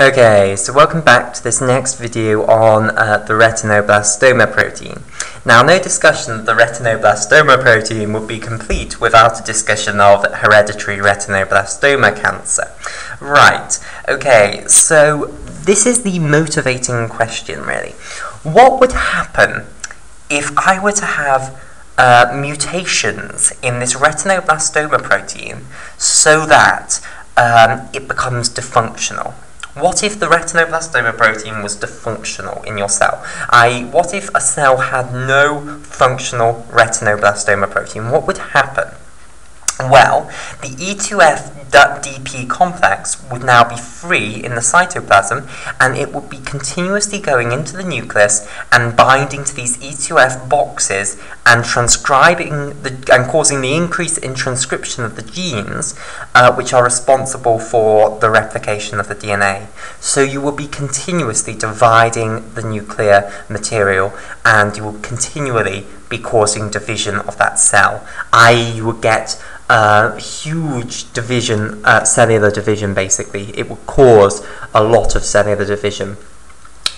Okay, so welcome back to this next video on uh, the retinoblastoma protein. Now, no discussion of the retinoblastoma protein would be complete without a discussion of hereditary retinoblastoma cancer. Right, okay, so this is the motivating question, really. What would happen if I were to have uh, mutations in this retinoblastoma protein so that um, it becomes dysfunctional? What if the retinoblastoma protein was dysfunctional in your cell? I.e., what if a cell had no functional retinoblastoma protein? What would happen? Well, the E2F-DP complex would now be free in the cytoplasm and it would be continuously going into the nucleus and binding to these E2F boxes and transcribing the, and causing the increase in transcription of the genes uh, which are responsible for the replication of the DNA. So you will be continuously dividing the nuclear material and you will continually be causing division of that cell, i.e. you will get uh, huge division, uh, cellular division basically. It will cause a lot of cellular division.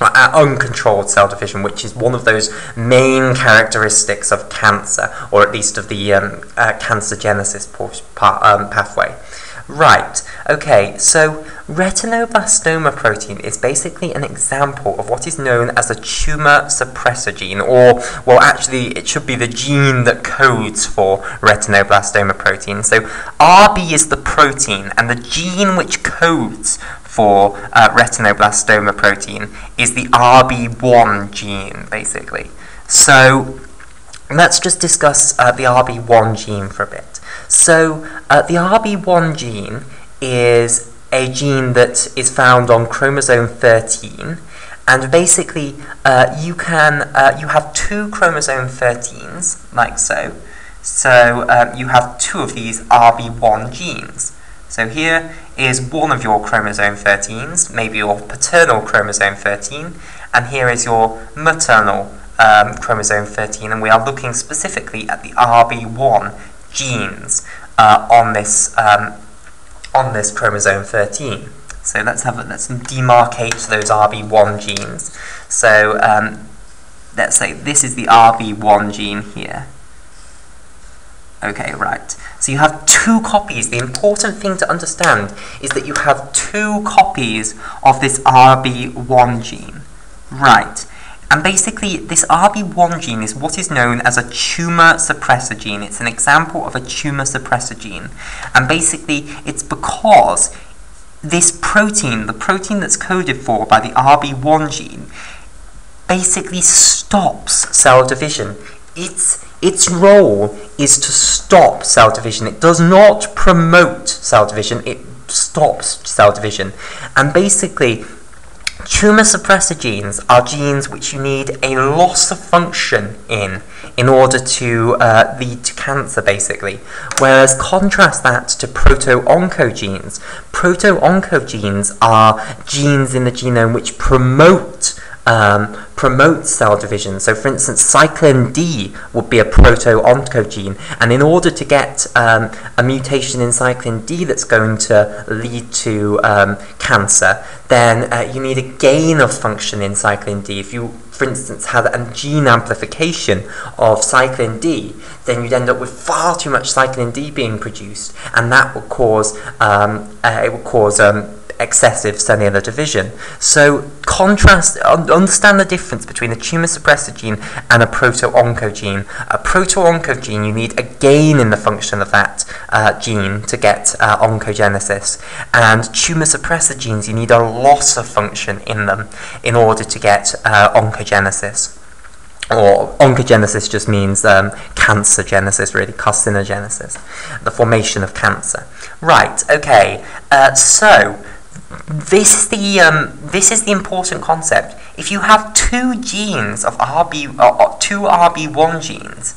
Uh, uncontrolled cell division, which is one of those main characteristics of cancer, or at least of the um, uh, cancer genesis um, pathway. Right, okay, so retinoblastoma protein is basically an example of what is known as a tumor suppressor gene, or, well, actually, it should be the gene that codes for retinoblastoma protein. So, RB is the protein, and the gene which codes for uh, retinoblastoma protein is the RB1 gene, basically. So, let's just discuss uh, the RB1 gene for a bit. So uh, the RB1 gene is a gene that is found on chromosome 13 and basically uh, you can uh, you have two chromosome 13s like so. So um, you have two of these RB1 genes. So here is one of your chromosome 13s maybe your paternal chromosome 13 and here is your maternal um, chromosome 13 and we are looking specifically at the RB1 genes uh, on this um, on this chromosome 13. So let's have let's demarcate those RB1 genes. So um, let's say this is the RB1 gene here. Okay, right. So you have two copies. The important thing to understand is that you have two copies of this RB1 gene. Right. And basically, this RB1 gene is what is known as a tumor suppressor gene. It's an example of a tumor suppressor gene. And basically, it's because this protein, the protein that's coded for by the RB1 gene, basically stops cell division. Its, its role is to stop cell division. It does not promote cell division, it stops cell division. And basically, Tumor suppressor genes are genes which you need a loss of function in in order to uh, lead to cancer, basically. Whereas contrast that to proto-oncogenes. Proto-oncogenes are genes in the genome which promote um, promotes cell division. So, for instance, cyclin D would be a proto-oncogene, and in order to get um, a mutation in cyclin D that's going to lead to um, cancer, then uh, you need a gain of function in cyclin D. If you, for instance, had a gene amplification of cyclin D, then you'd end up with far too much cyclin D being produced, and that would cause um, uh, it would cause um, excessive cellular division. So contrast, understand the difference between a tumor suppressor gene and a proto-oncogene. A proto-oncogene, you need a gain in the function of that uh, gene to get uh, oncogenesis. And tumor suppressor genes, you need a loss of function in them in order to get uh, oncogenesis or oncogenesis just means um, cancer genesis, really, carcinogenesis, the formation of cancer. Right, okay, uh, so this is the um, this is the important concept. If you have two genes of RB uh, uh two RB1 genes,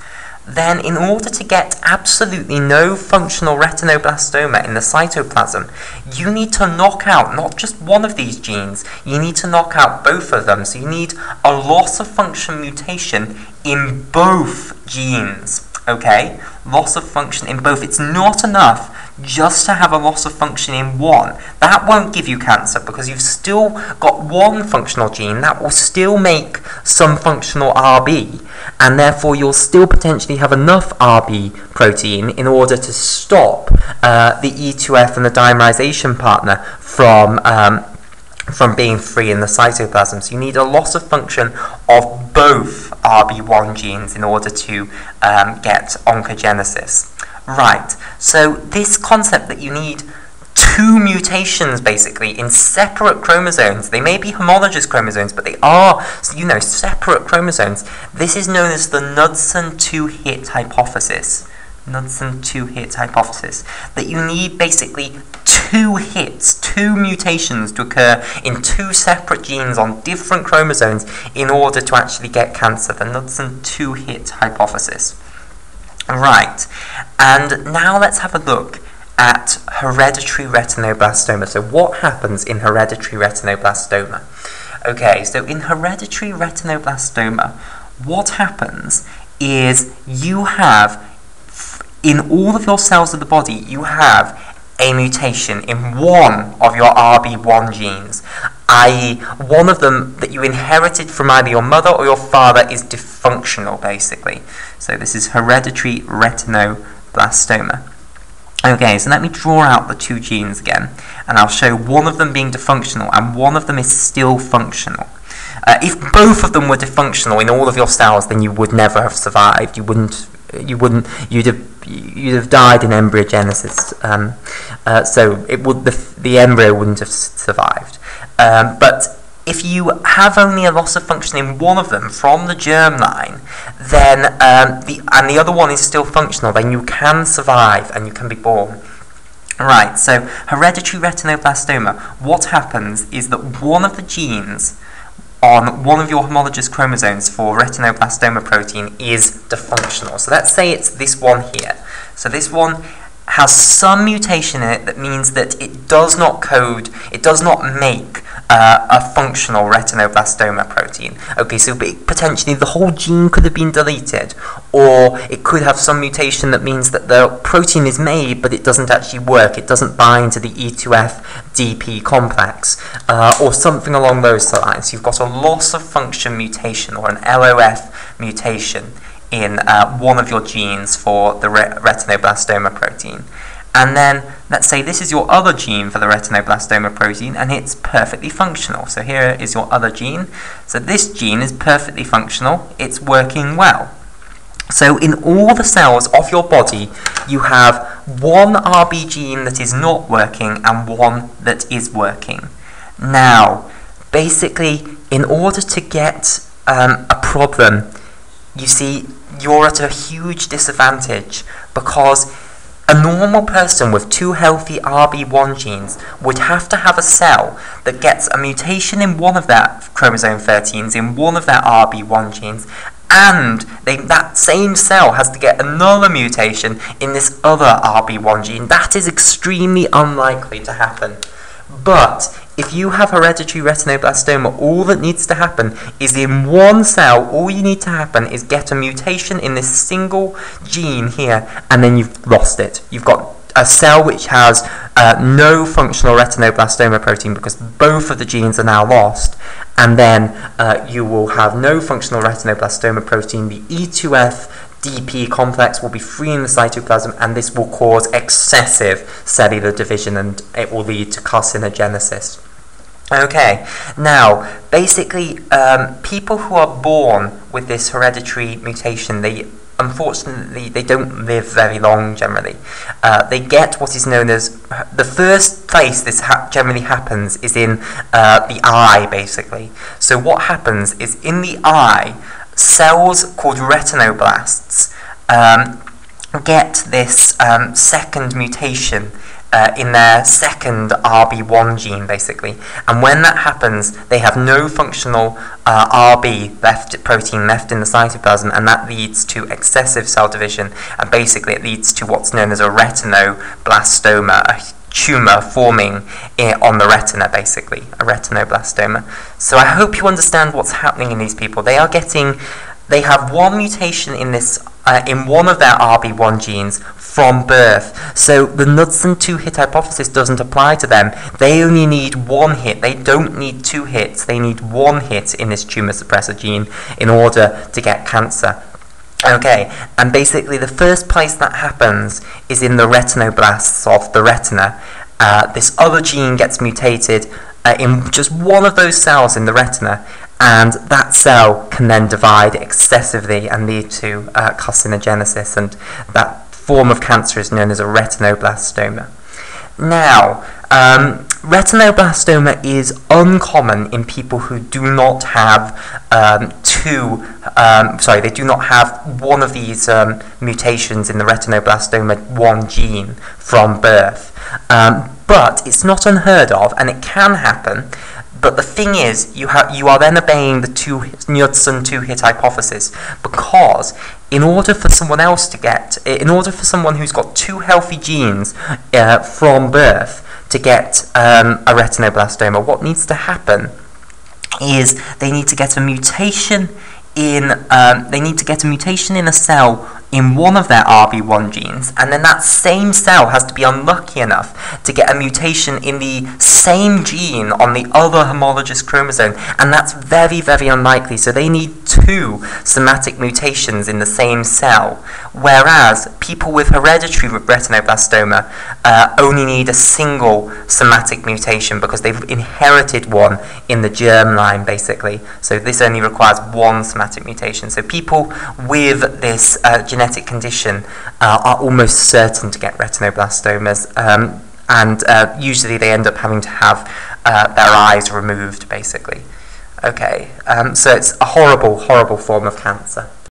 then in order to get absolutely no functional retinoblastoma in the cytoplasm, you need to knock out not just one of these genes, you need to knock out both of them. So you need a loss of function mutation in both genes. Okay? Loss of function in both. It's not enough just to have a loss of function in one. That won't give you cancer because you've still got one functional gene that will still make some functional RB, and therefore you'll still potentially have enough RB protein in order to stop uh, the E2F and the dimerization partner from um, from being free in the cytoplasm. So you need a loss of function of both RB1 genes in order to um, get oncogenesis. Right, so this concept that you need two mutations basically in separate chromosomes. They may be homologous chromosomes, but they are, you know, separate chromosomes. This is known as the Knudson two-hit hypothesis. Knudson two-hit hypothesis. That you need basically two hits, two mutations to occur in two separate genes on different chromosomes in order to actually get cancer. The Knudson two-hit hypothesis. Right, and now let's have a look at hereditary retinoblastoma. So what happens in hereditary retinoblastoma? Okay, so in hereditary retinoblastoma, what happens is you have, in all of your cells of the body, you have a mutation in one of your RB1 genes, i.e., one of them that you inherited from either your mother or your father is dysfunctional, basically. So this is hereditary retinoblastoma. Okay, so let me draw out the two genes again, and I'll show one of them being dysfunctional and one of them is still functional. Uh, if both of them were dysfunctional in all of your cells, then you would never have survived. You wouldn't. You wouldn't. You'd have. You'd have died in embryogenesis. Um, uh, so it would. The, the embryo wouldn't have survived. Um, but if you have only a loss of function in one of them from the germline, then um, the and the other one is still functional, then you can survive and you can be born. Right, so hereditary retinoblastoma, what happens is that one of the genes on one of your homologous chromosomes for retinoblastoma protein is dysfunctional. So let's say it's this one here. So this one has some mutation in it that means that it does not code, it does not make uh, a functional retinoblastoma protein. Okay, so potentially the whole gene could have been deleted, or it could have some mutation that means that the protein is made, but it doesn't actually work. It doesn't bind to the E2F DP complex, uh, or something along those lines. You've got a loss of function mutation, or an LOF mutation in uh, one of your genes for the re retinoblastoma protein. And then, let's say this is your other gene for the retinoblastoma protein, and it's perfectly functional. So here is your other gene. So this gene is perfectly functional. It's working well. So in all the cells of your body, you have one RB gene that is not working and one that is working. Now, basically, in order to get um, a problem, you see, you're at a huge disadvantage because a normal person with two healthy RB1 genes would have to have a cell that gets a mutation in one of their chromosome 13s in one of their RB1 genes and they, that same cell has to get another mutation in this other RB1 gene. That is extremely unlikely to happen. But if you have hereditary retinoblastoma, all that needs to happen is in one cell, all you need to happen is get a mutation in this single gene here, and then you've lost it. You've got a cell which has uh, no functional retinoblastoma protein because both of the genes are now lost, and then uh, you will have no functional retinoblastoma protein. The E2F DP complex will be free in the cytoplasm and this will cause excessive cellular division and it will lead to carcinogenesis. Okay, now basically um, people who are born with this hereditary mutation, they unfortunately they don't live very long generally. Uh, they get what is known as the first place this ha generally happens is in uh, the eye basically. So what happens is in the eye cells called retinoblasts um, get this um, second mutation uh, in their second RB1 gene, basically. And when that happens, they have no functional uh, RB left protein left in the cytoplasm, and that leads to excessive cell division, and basically it leads to what's known as a retinoblastoma, a tumour forming on the retina, basically, a retinoblastoma. So I hope you understand what's happening in these people. They are getting, they have one mutation in this uh, in one of their RB1 genes from birth. So the Knudson two hit hypothesis doesn't apply to them. They only need one hit. They don't need two hits. They need one hit in this tumor suppressor gene in order to get cancer. Okay, and basically the first place that happens is in the retinoblasts of the retina. Uh, this other gene gets mutated uh, in just one of those cells in the retina, and that cell can then divide excessively and lead to uh, carcinogenesis, and that form of cancer is known as a retinoblastoma. Now, um, retinoblastoma is uncommon in people who do not have um, two, um, sorry, they do not have one of these um, mutations in the retinoblastoma 1 gene from birth. Um, but it's not unheard of, and it can happen. But the thing is, you, have you are then obeying the two Knudson two-hit hypothesis because in order for someone else to get, in order for someone who's got two healthy genes uh, from birth to get um, a retinoblastoma, what needs to happen is they need to get a mutation in, um, they need to get a mutation in a cell in one of their RB1 genes, and then that same cell has to be unlucky enough to get a mutation in the same gene on the other homologous chromosome, and that's very, very unlikely. So they need two somatic mutations in the same cell, whereas people with hereditary retinoblastoma uh, only need a single somatic mutation because they've inherited one in the germline, basically. So this only requires one somatic mutation. So people with this uh, genetic condition uh, are almost certain to get retinoblastomas, um, and uh, usually they end up having to have uh, their eyes removed, basically. Okay, um, so it's a horrible, horrible form of cancer.